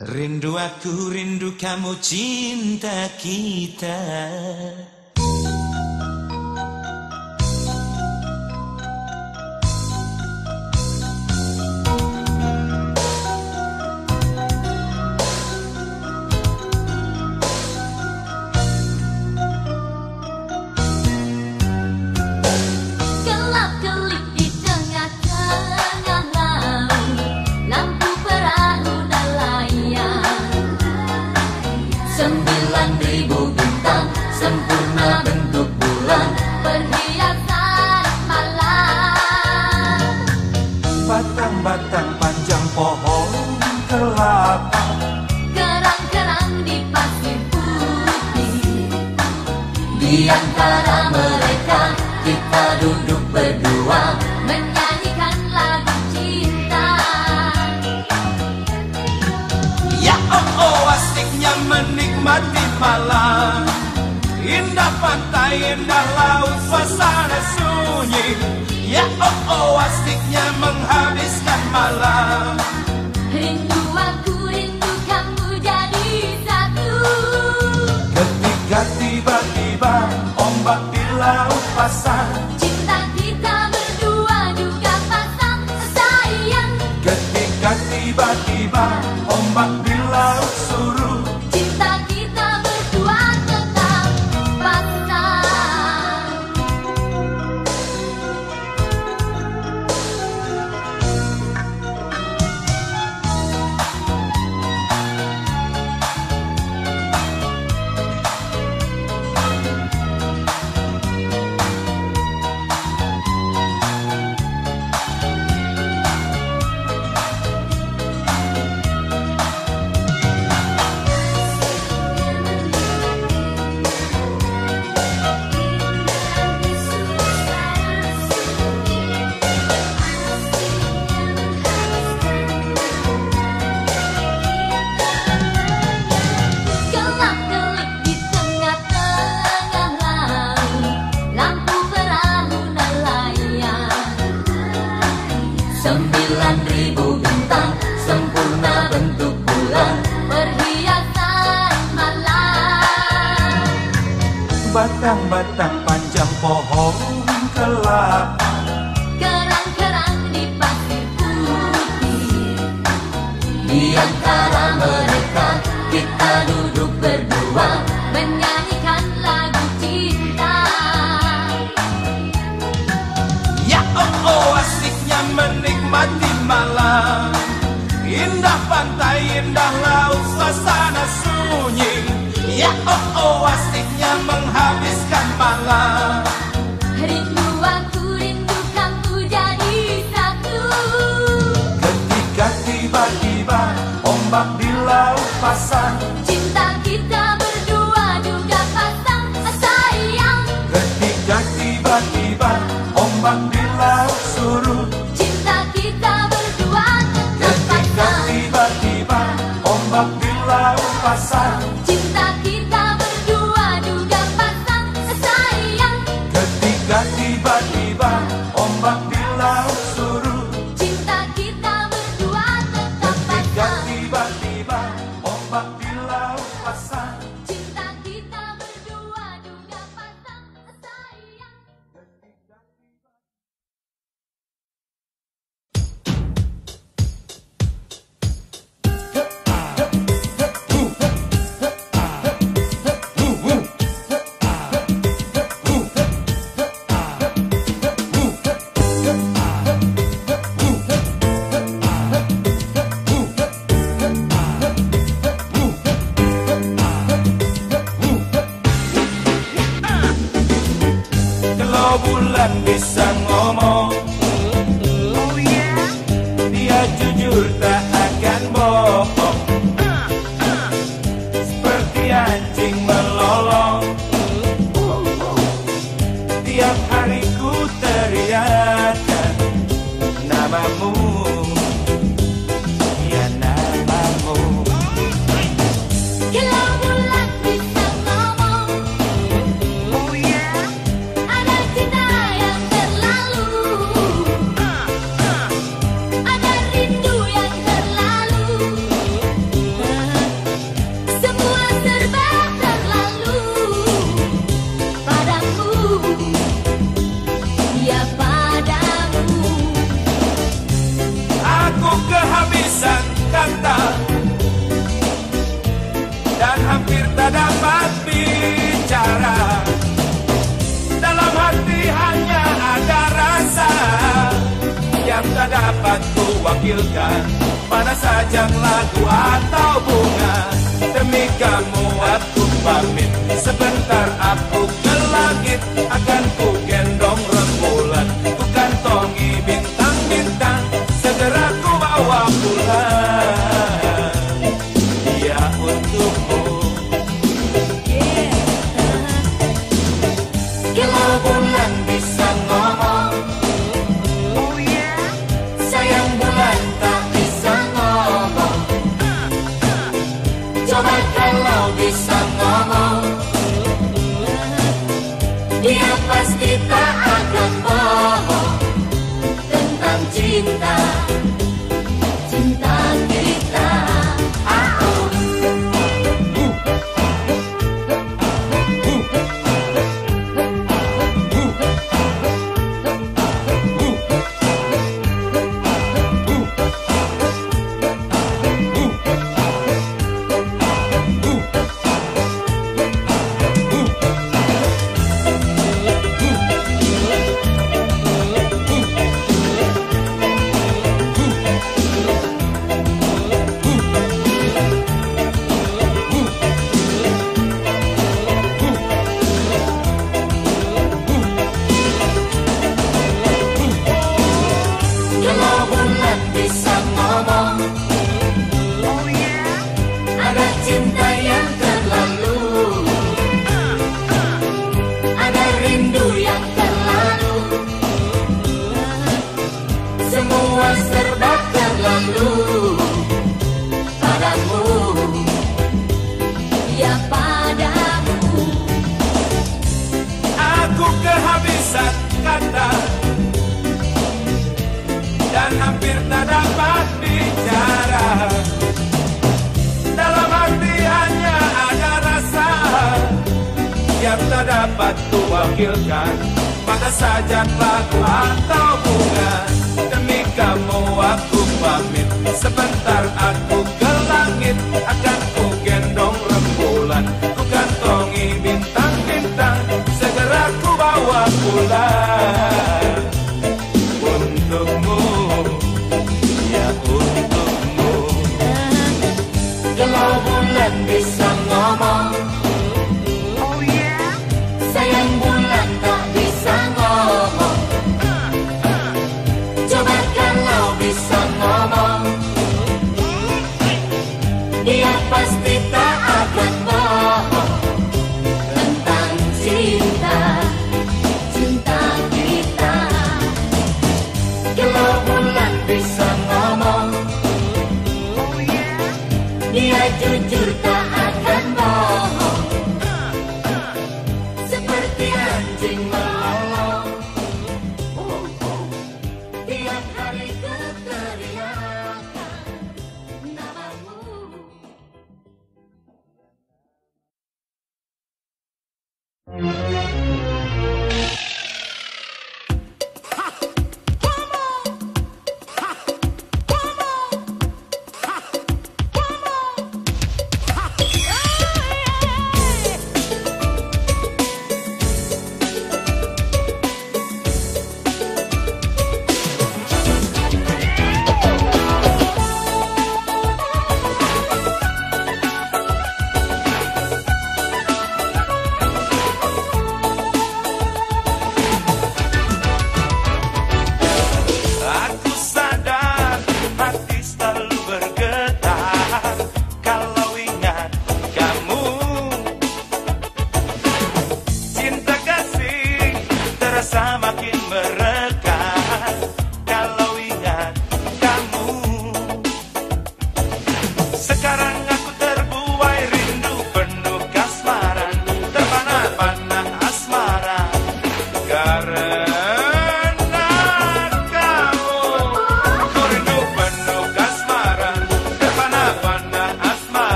Rindu aku, rindu kamu, cinta kita. Menyanyi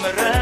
Mara.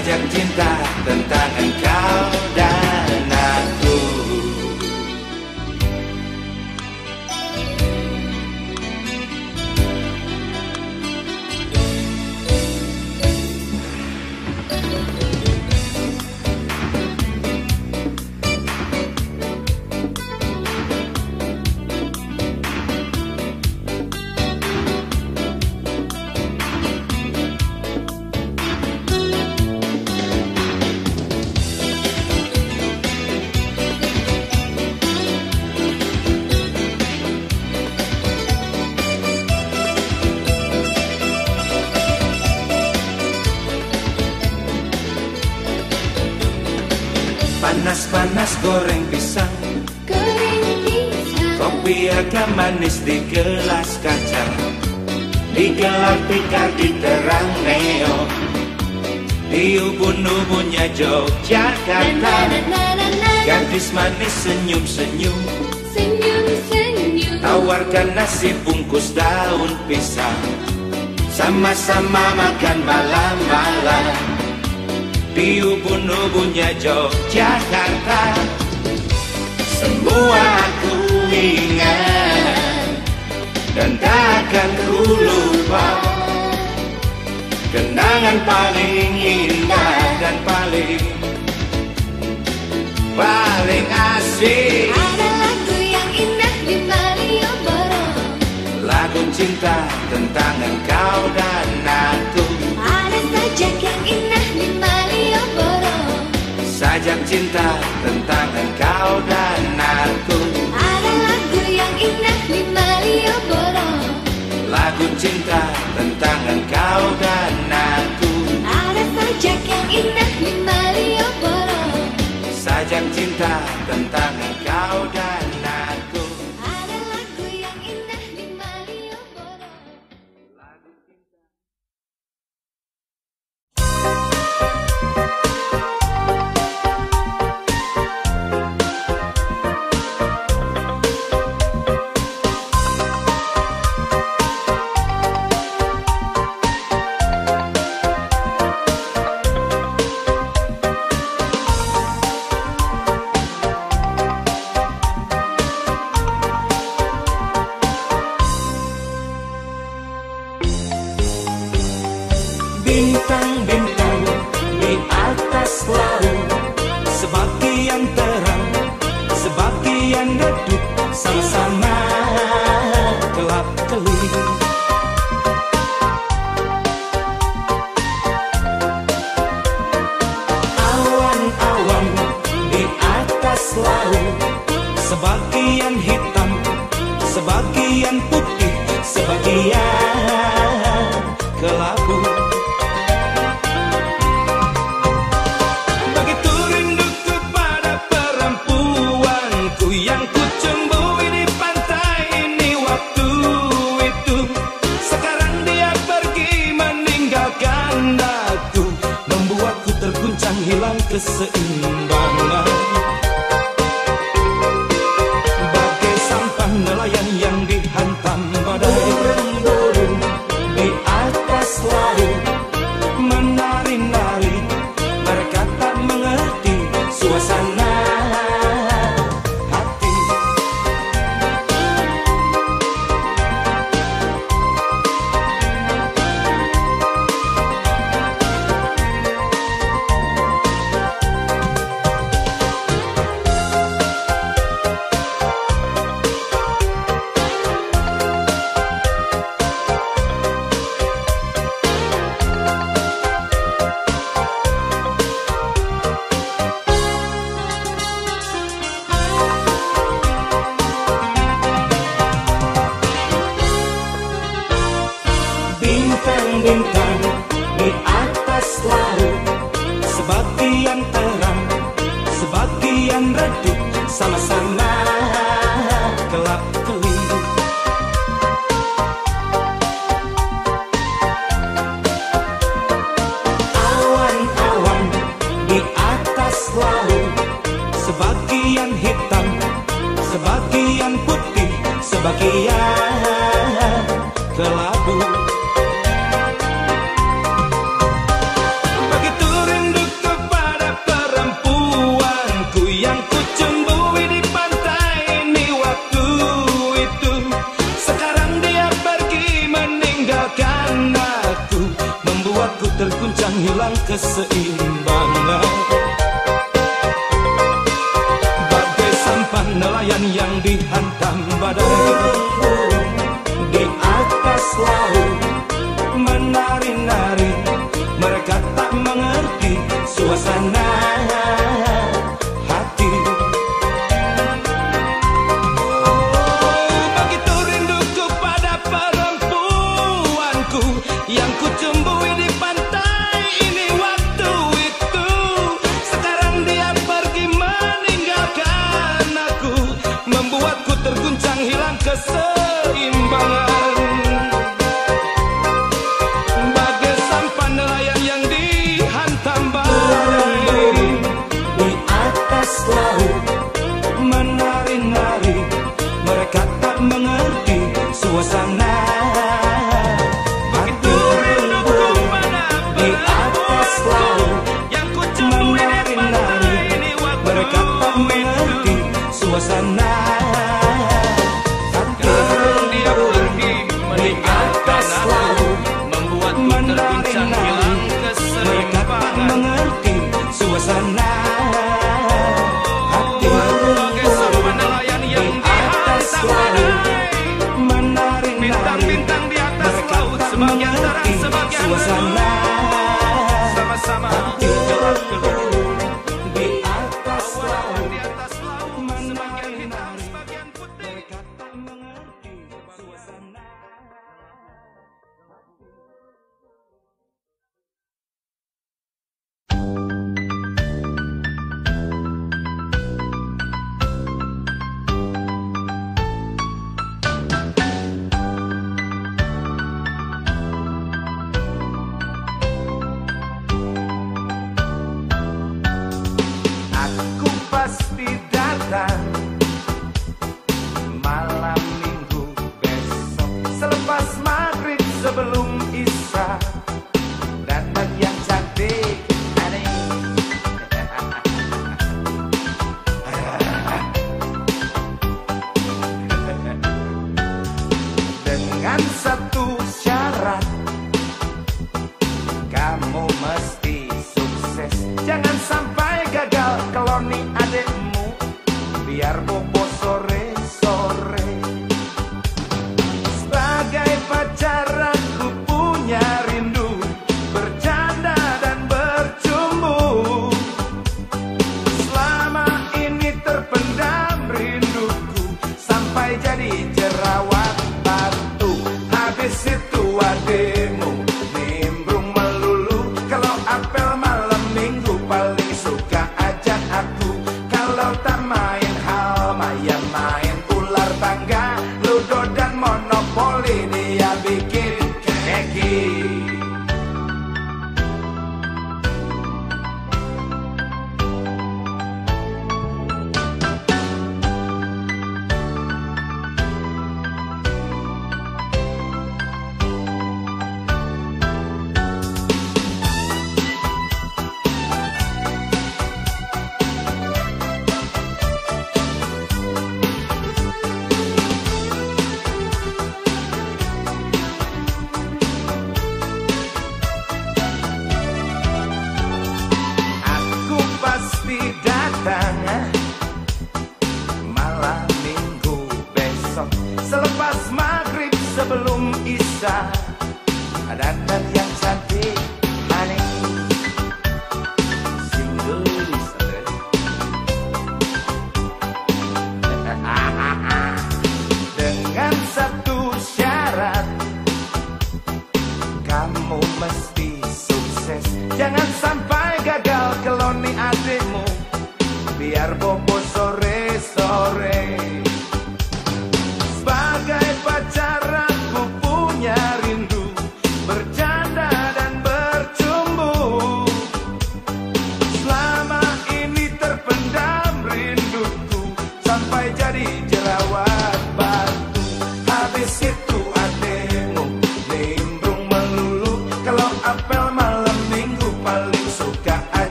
Sajak cinta tentang engkau manis di gelas kaca. Digelar tikar di terang neon Di ubun-ubunnya Yogyakarta Gadis manis Senyum-senyum Tawarkan nasi bungkus daun pisang. Sama-sama makan malam-malam. Di ubun-ubunnya Yogyakarta Semua aku ingat Dan takkan ku lupa. Kenangan paling indah dan paling Paling asik. Ada lagu yang indah di Malioboro Lagu cinta tentang engkau dan aku. Ada sajak yang indah di Malioboro Sajak cinta tentang engkau dan aku Lagu cinta tentang engkau dan aku. Ada sajak yang indah di Malioboro Sajak cinta tentang engkau dan Sebagian terang, sebagian redup Sama-sama kelap-kelip Awan-awan di atas laut Sebagian hitam, sebagian putih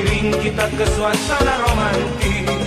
menggiring kita ke suasana romantis.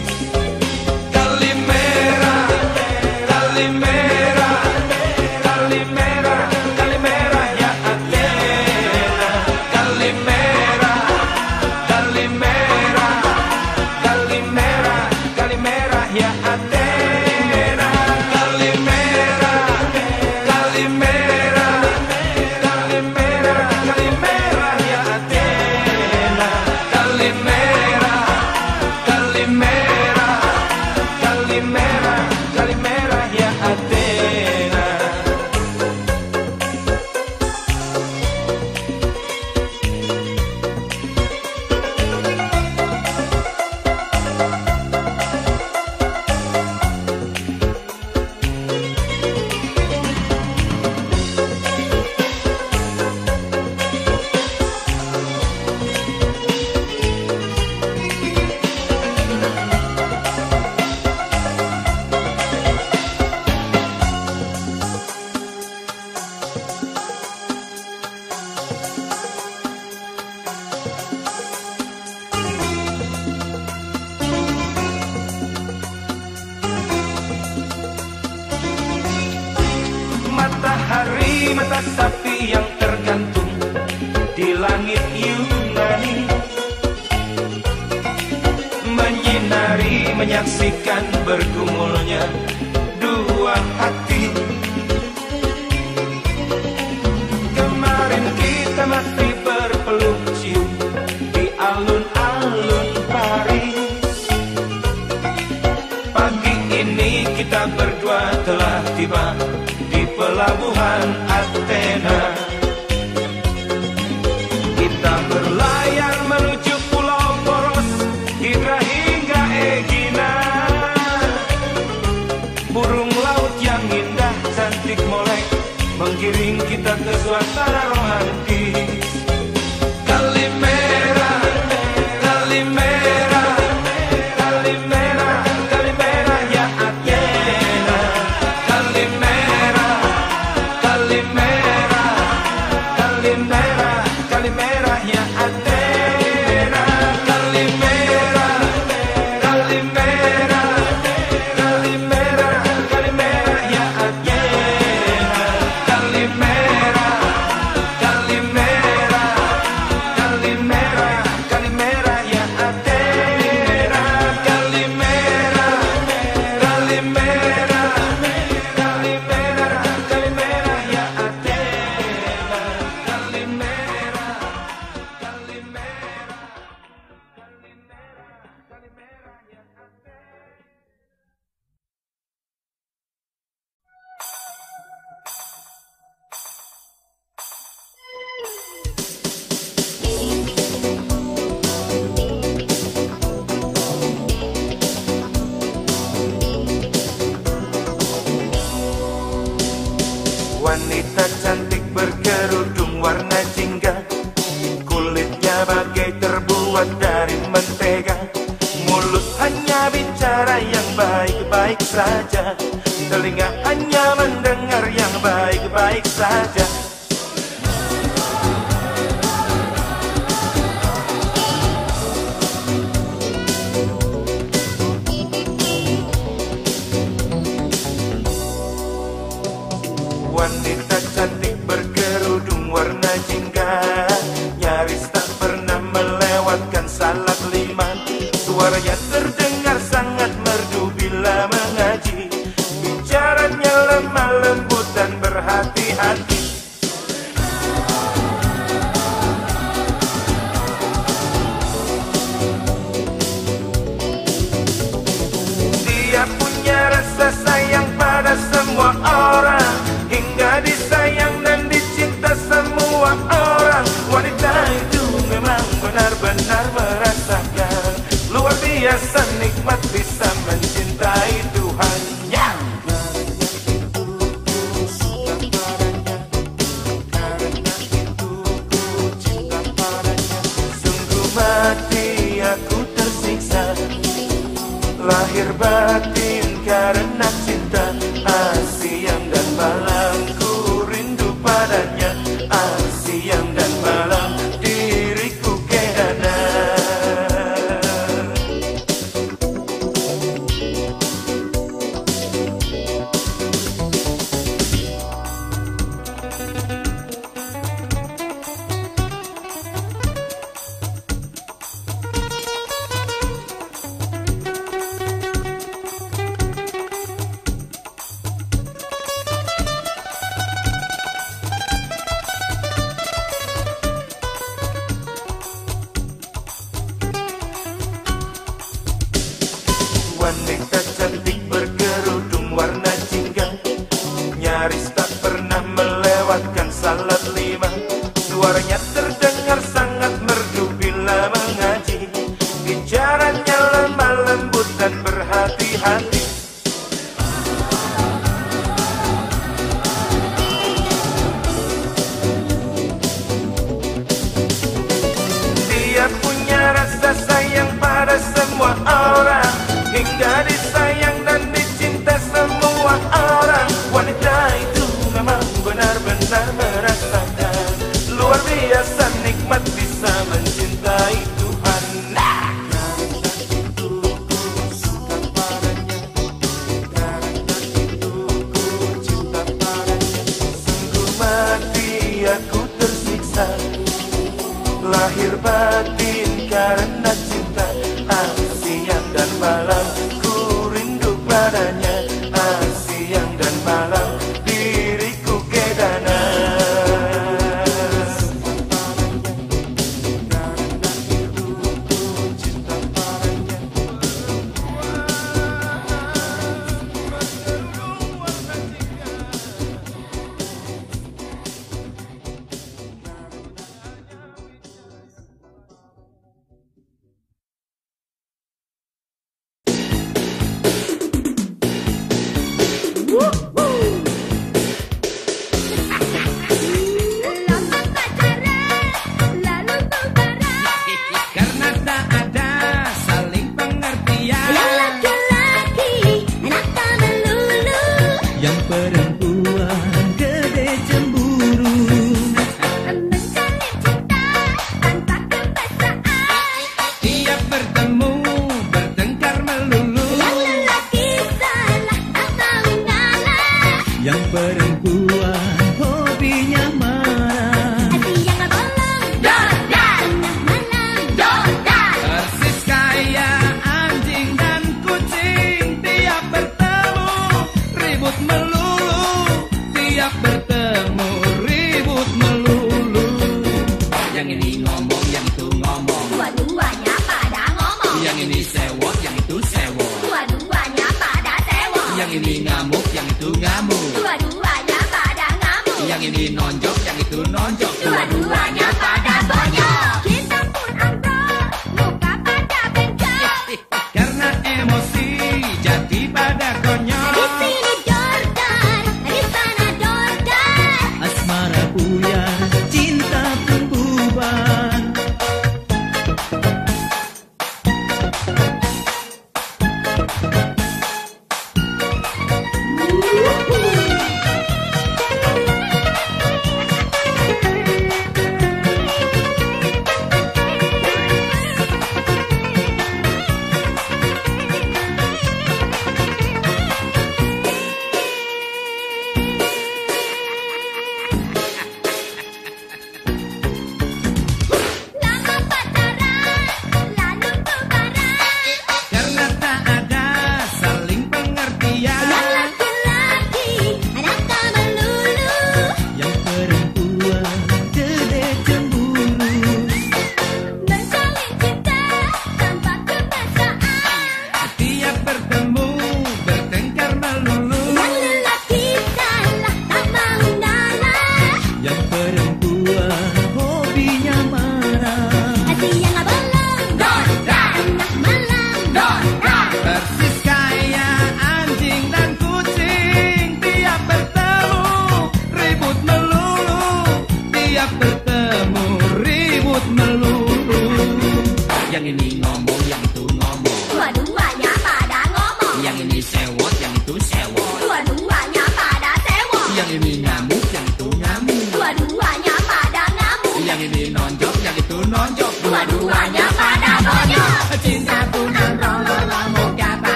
就来撸啊，娘吧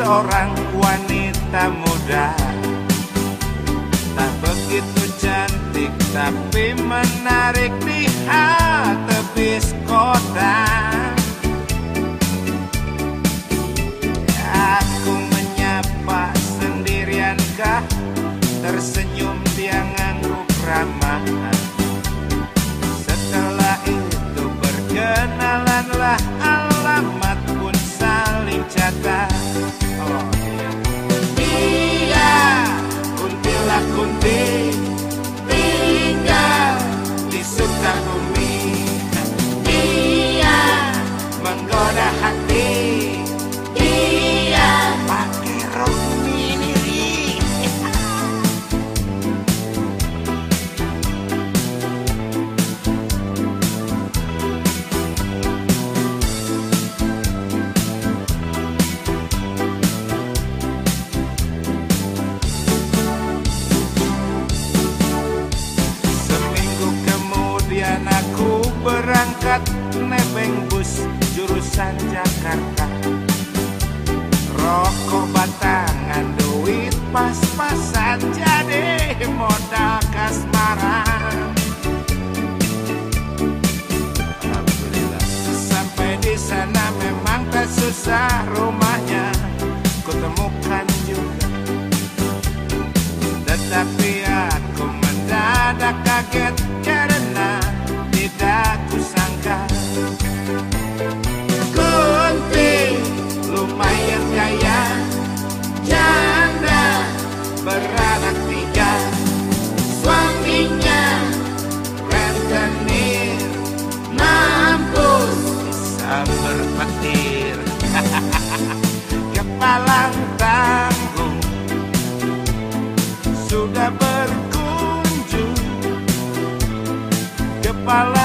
seorang wanita muda. Tak begitu cantik tapi menarik di hati kota Aku menyapa sendiriankah? Tersenyum dia ngangguk ramah. Setelah itu berkenalanlah alamat pun saling catat. Conté, venga, disfruta kawasan Jakarta. Rokok batangan duit pas-pasan jadi modal kasmaran. Alhamdulillah. Sampai di sana memang tak susah rumahnya Kutemukan juga. Tetapi aku mendadak kaget karena tidak kusangka. my life.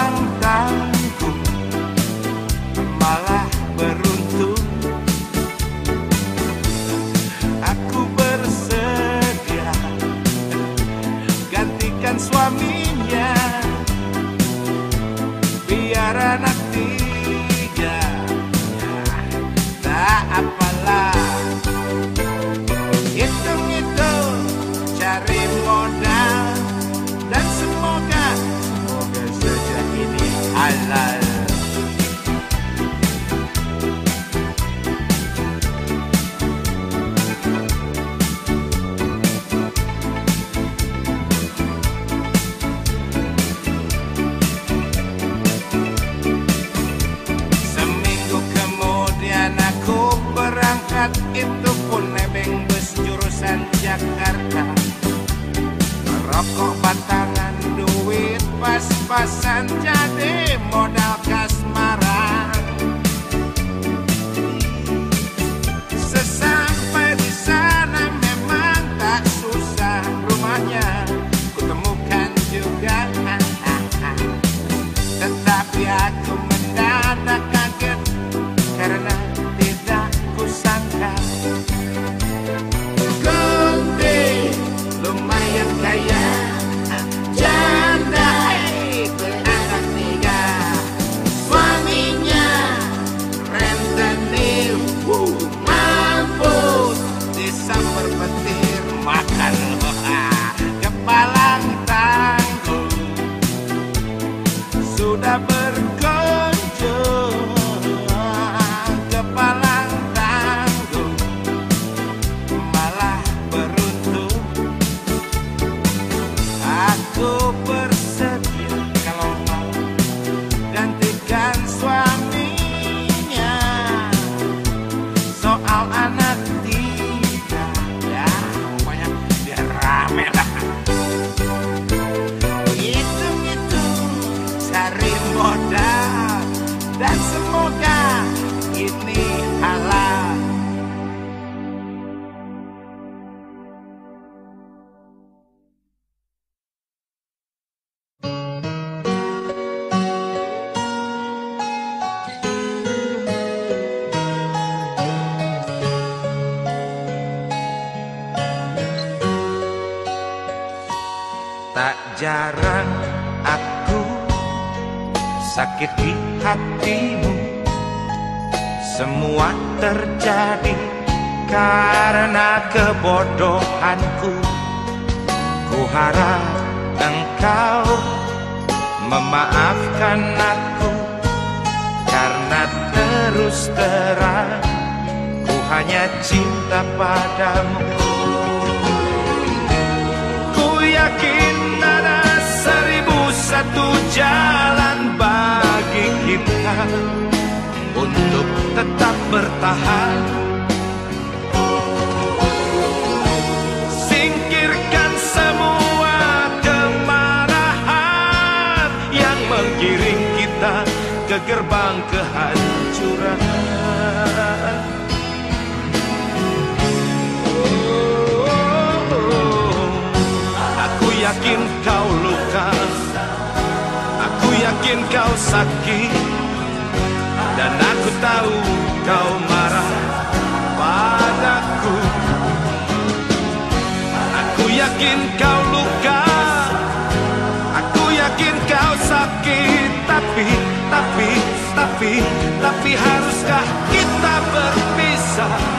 ke gerbang kehancuran. Oh. Aku yakin kau luka. Aku yakin kau sakit. Dan aku tahu kau marah padaku. Aku yakin kau luka tapi tapi haruskah kita berpisah?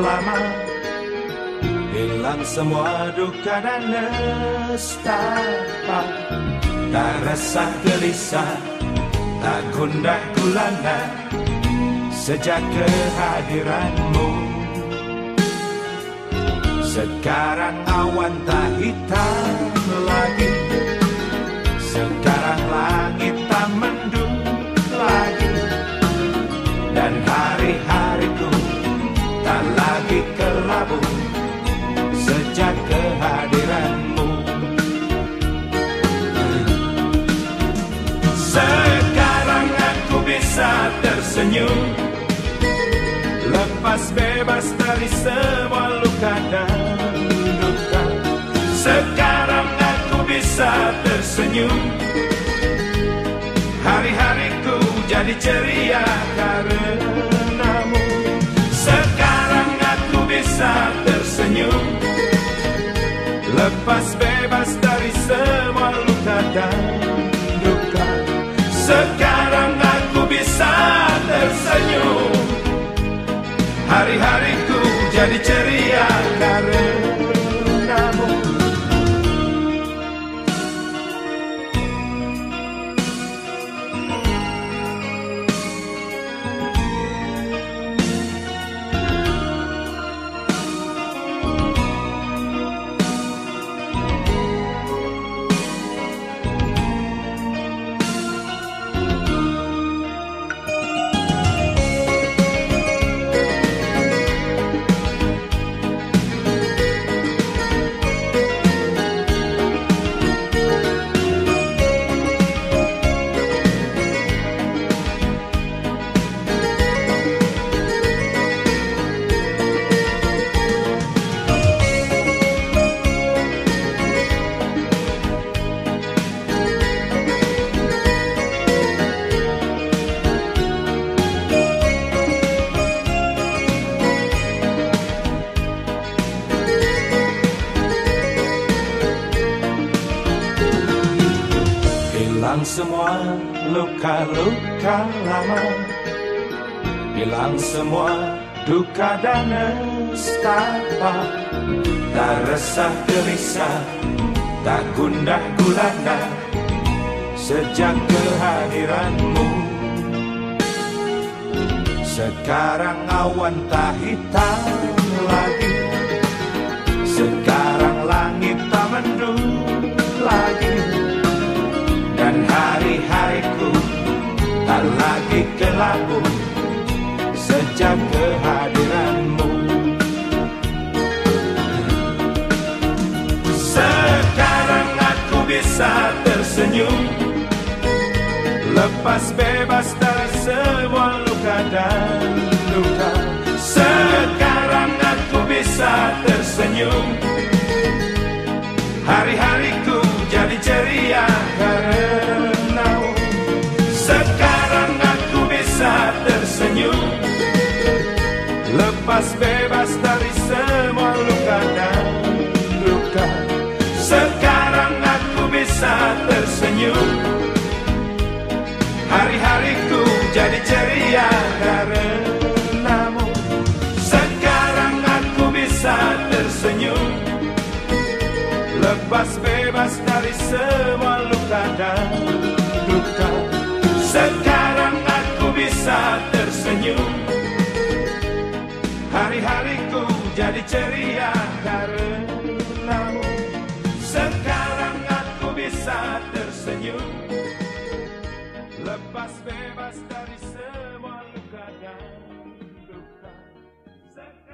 lama. Hilang semua duka dan nestapa Tak rasa gelisah Tak gundah gulana Sejak kehadiranmu. Sekarang awan tak hitam lagi. Sekarang langit tersenyum. Lepas bebas dari semua luka dan duka. Sekarang aku bisa tersenyum. Hari-hariku jadi ceria karenamu. Sekarang aku bisa tersenyum. Lepas bebas dari semua luka dan duka. Sekarang bisa tersenyum Hari-hariku jadi ceria karenamu luka-luka lama. Hilang semua duka dan nestapa. Tak resah gelisah Tak gundah gulana Sejak kehadiranmu. Sekarang awan tak hitam lagi Lepas bebas dari semua luka dan duka. Sekarang aku bisa tersenyum. Hari-hariku jadi ceria karenamu Sekarang aku bisa tersenyum. Lepas bebas dari semua luka dan duka. Sekarang aku bisa tersenyum ceria karenamu. Sekarang aku bisa tersenyum. Lepas bebas dari semua luka dan duka. Sekarang aku bisa tersenyum. Hari-hariku jadi ceria Sekarang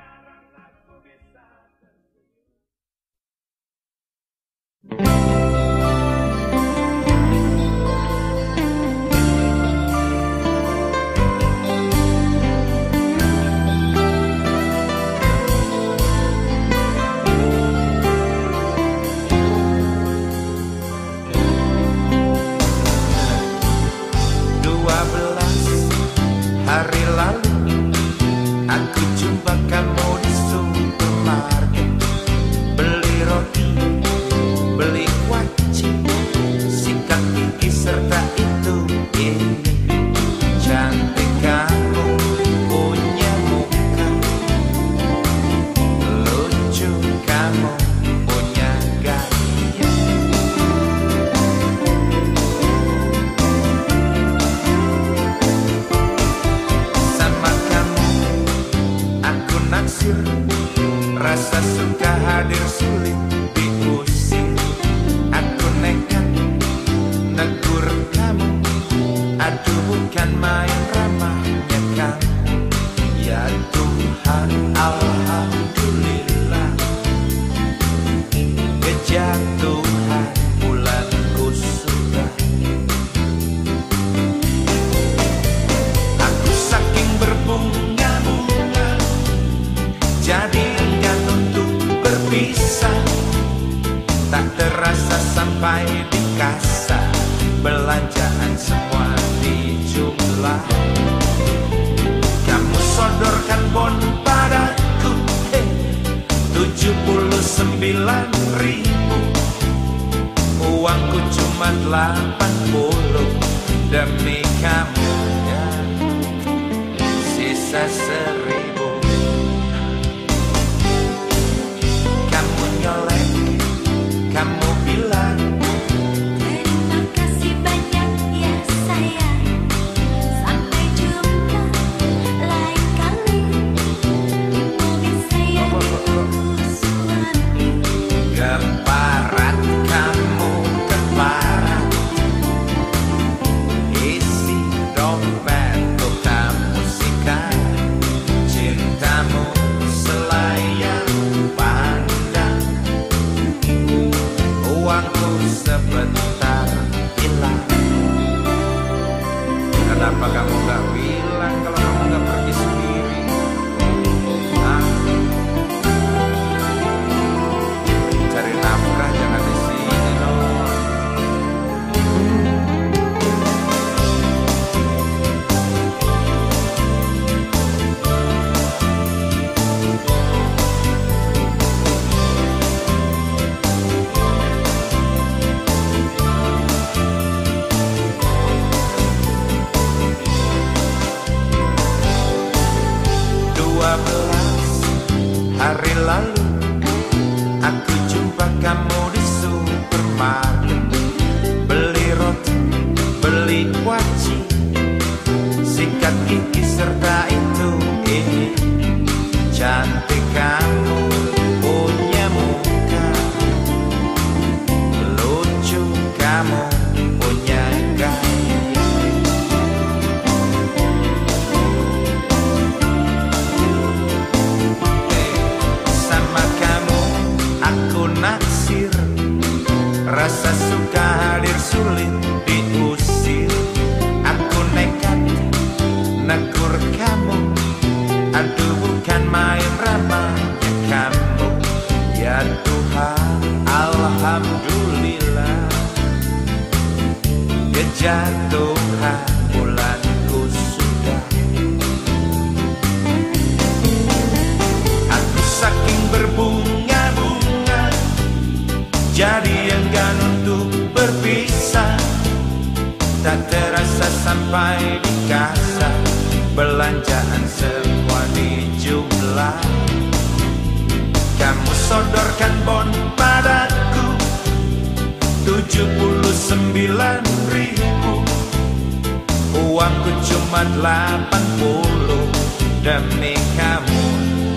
80 Demi kamu.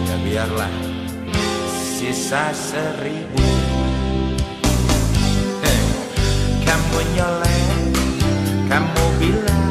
Ya biarlah sisa seribu. Eh, kamu nyoleh, kamu bilang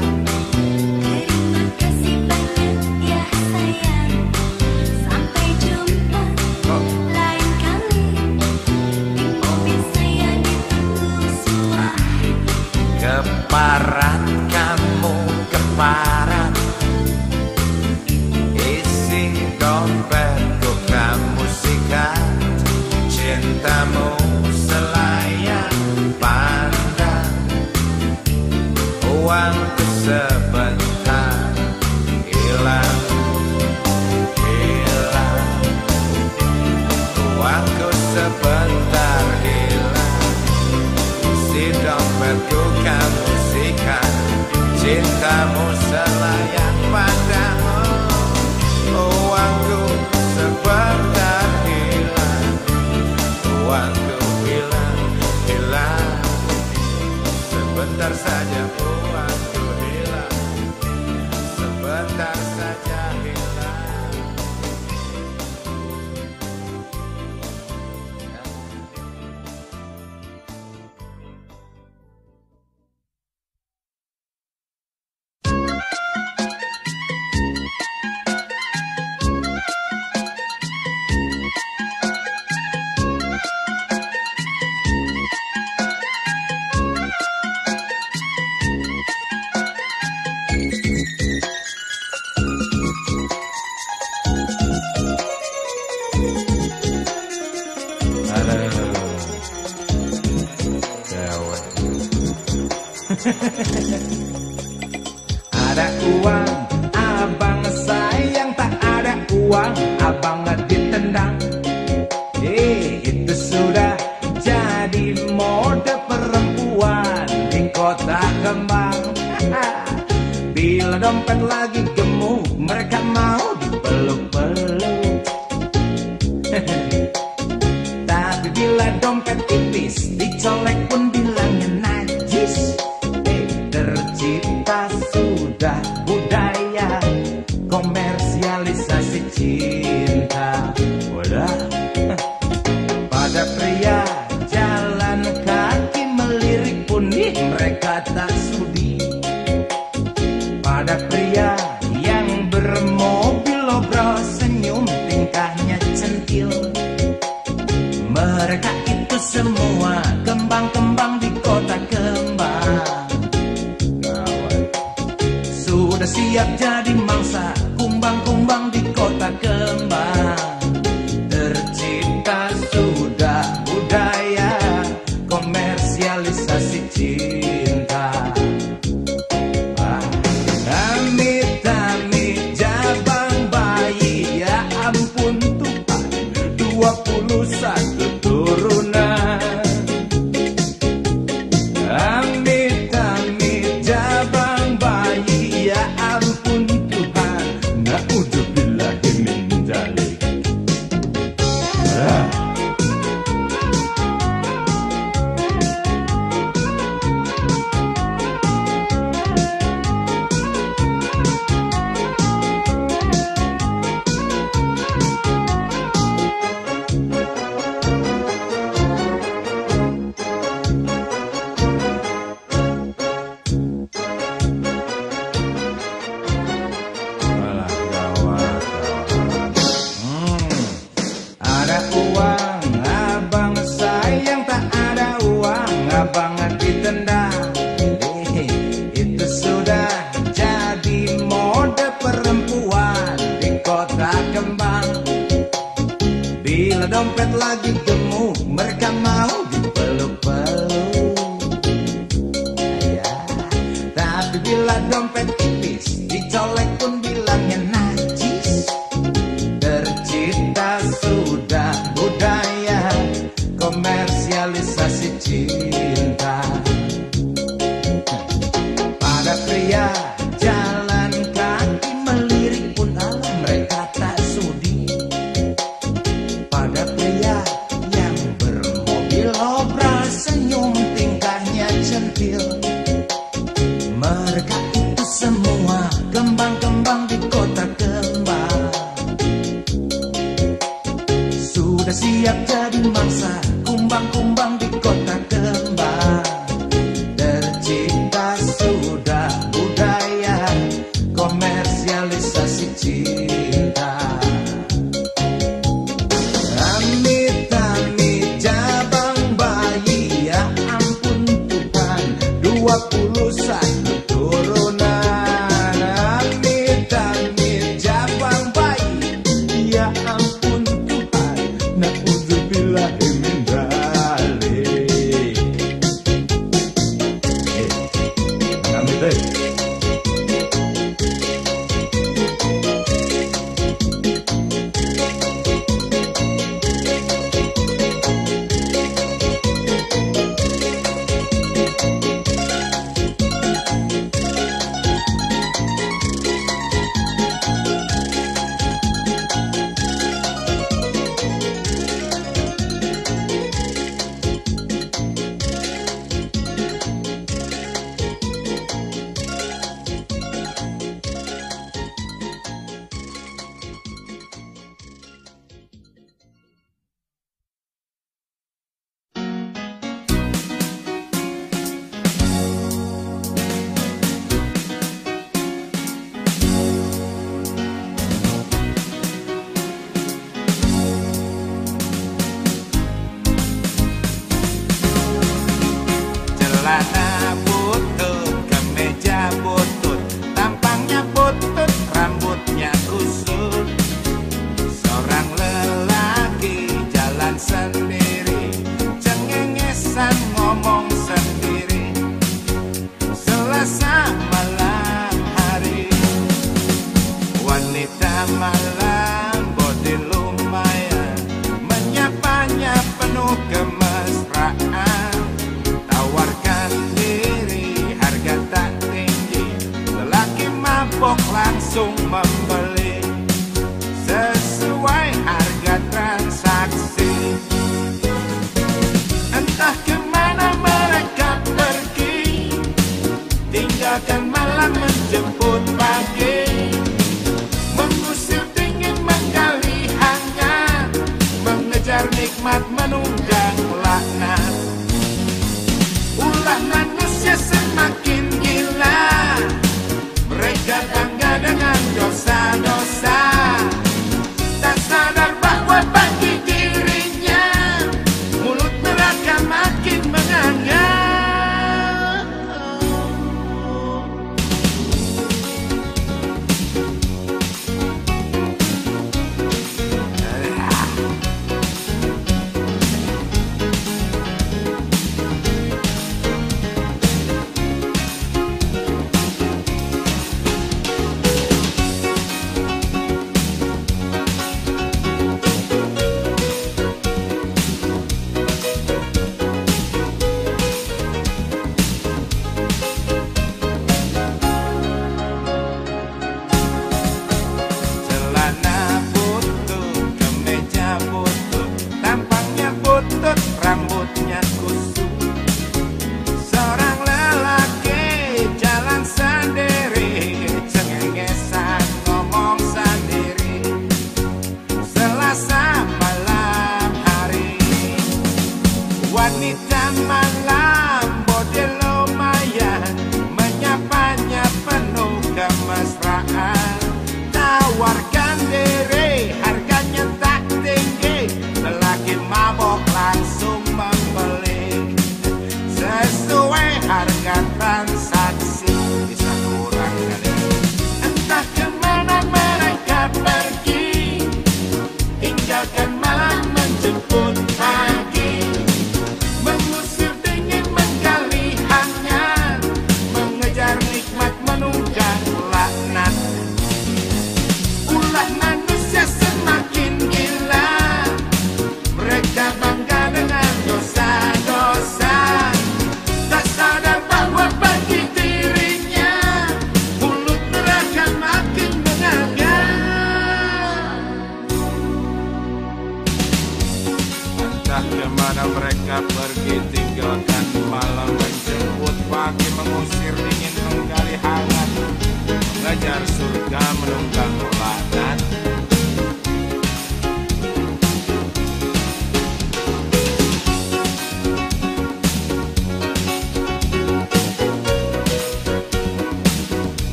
kumbang sa kumbang kumbang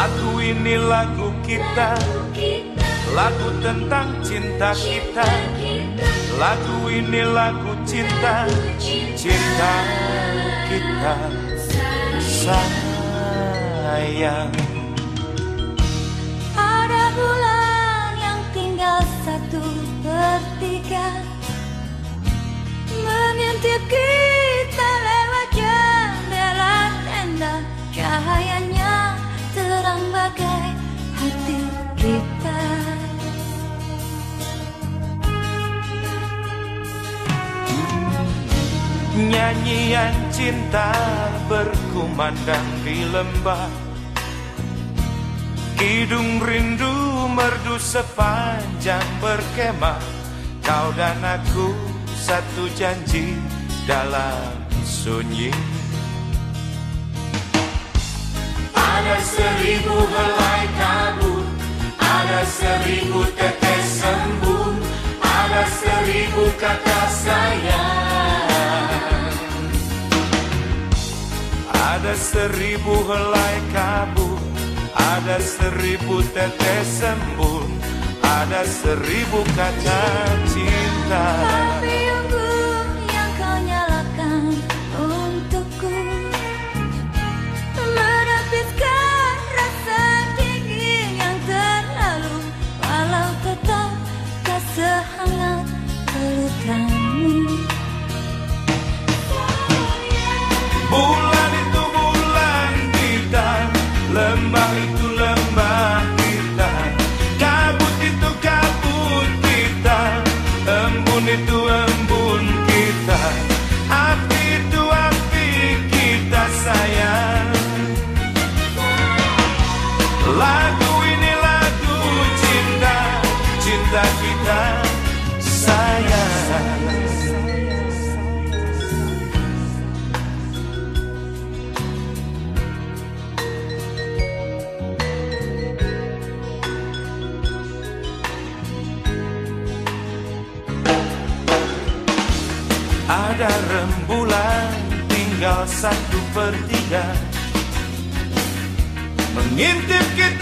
Lagu ini lagu kita. Lagu tentang cinta kita. Lagu ini lagu cinta. Cinta. Kita. Sayang. Ada bulan yang tinggal satu per tiga Mengintip kita Nyanyian cinta berkumandang di lembah. Kidung rindu merdu sepanjang berkemah. Kau dan aku satu janji dalam sunyi. Ada seribu helai kabut Ada seribu tetes sembun Ada seribu kata sayang Ada seribu helai kabut Ada seribu tetes sembun Ada seribu kata cinta satu per tiga Mengintip kita